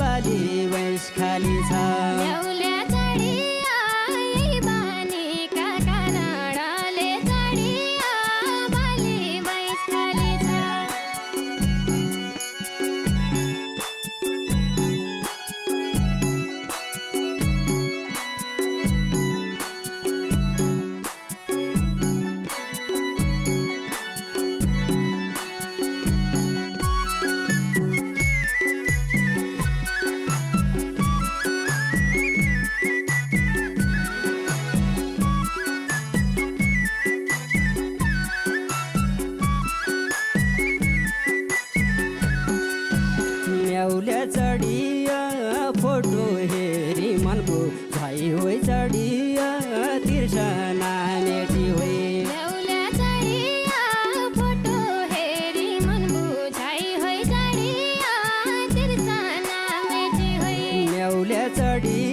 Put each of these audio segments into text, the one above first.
बाली वैस खाली छ न्याउल्या चढिया फोटो हेरी मनको भाइ होइ चढिया तिर्सना नेटी होइ न्याउल्या चढिया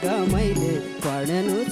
मैले पढ्नु